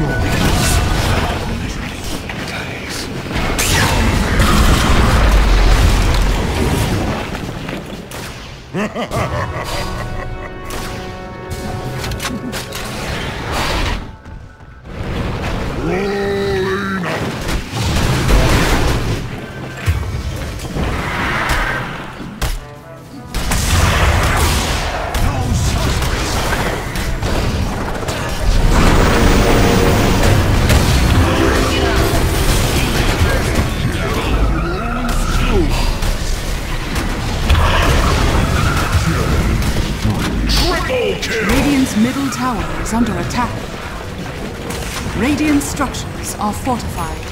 Rolling under attack. Radiant structures are fortified.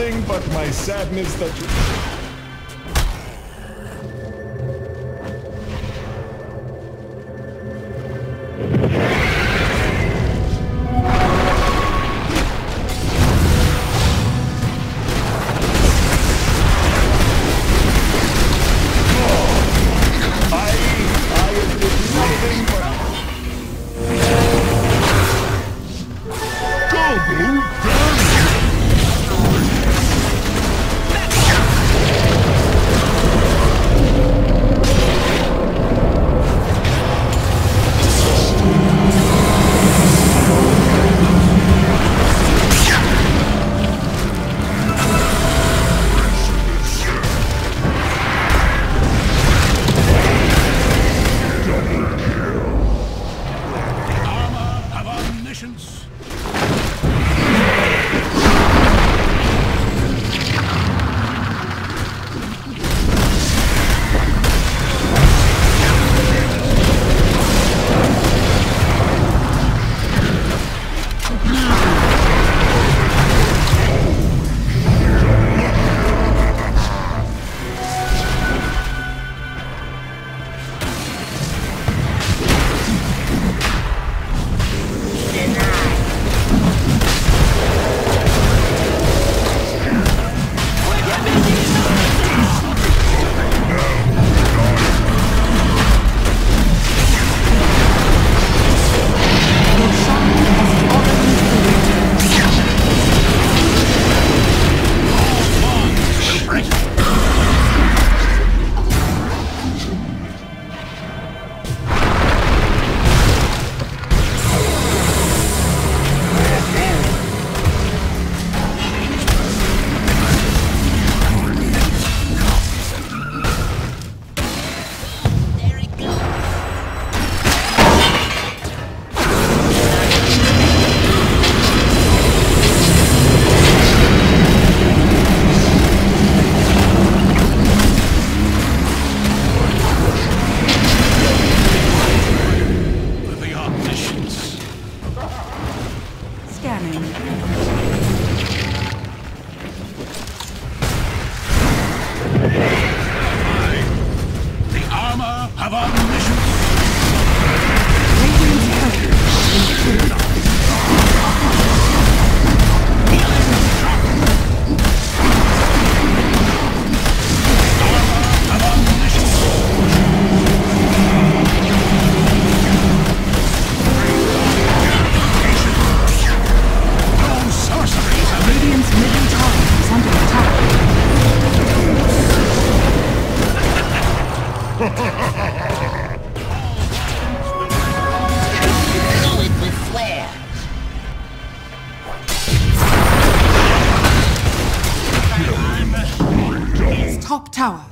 nothing but my sadness that you...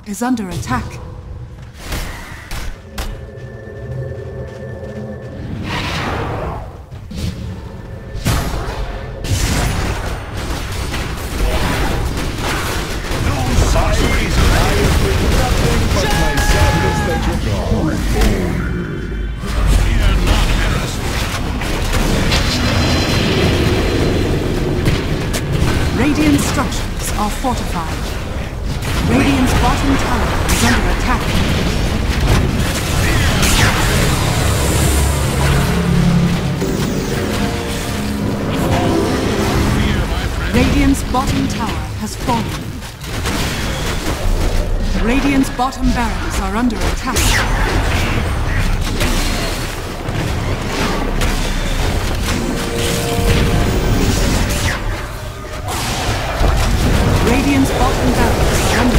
is under attack. Radiant's bottom tower has fallen. Radiant's bottom barracks are under attack. Radiant's bottom barracks are under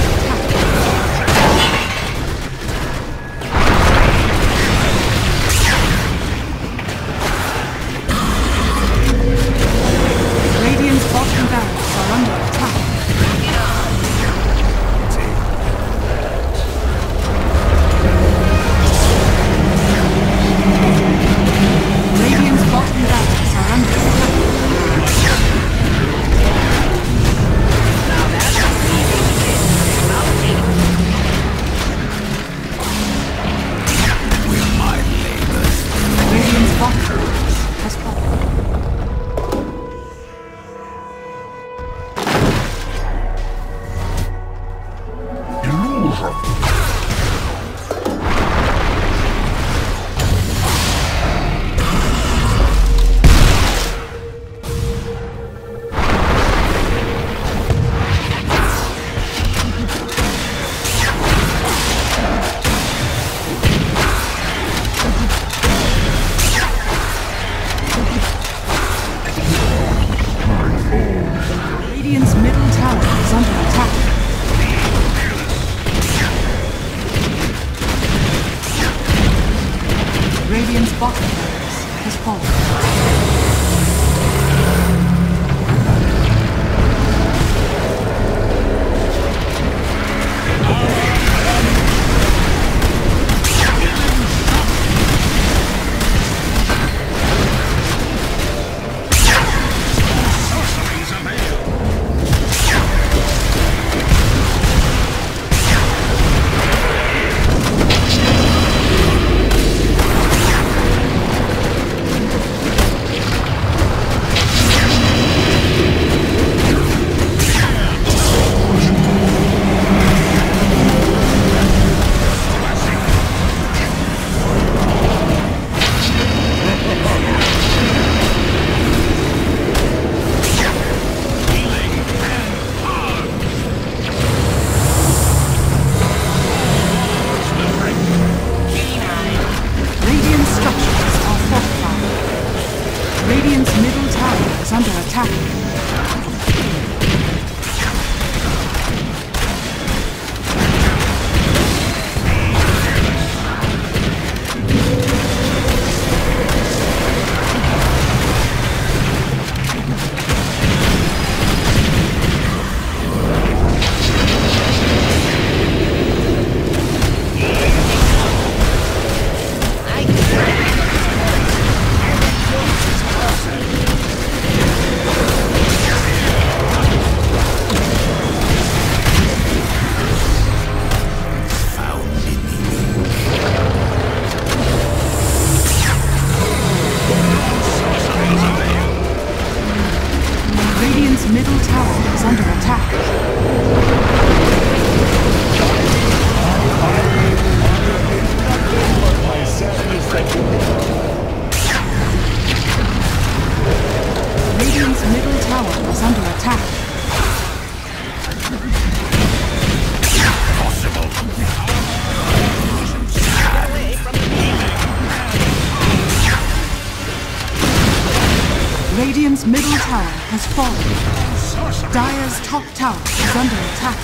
tower is under attack.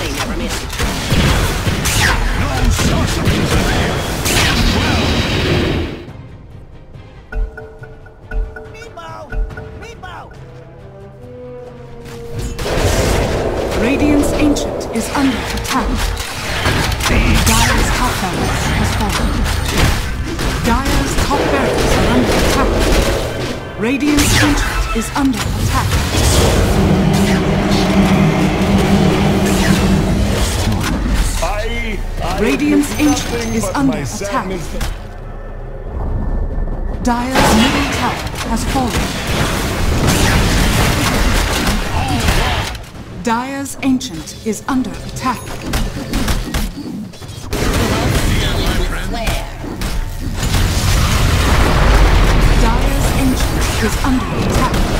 They never miss. No sorceries avail. Radiant's ancient is under attack. Dire's top barracks has fallen. Dire's top barracks. Radiant's ancient is under attack. I, I Radiant's ancient is under attack. that- middle tower has fallen. Dire's ancient is under attack. Is under attack.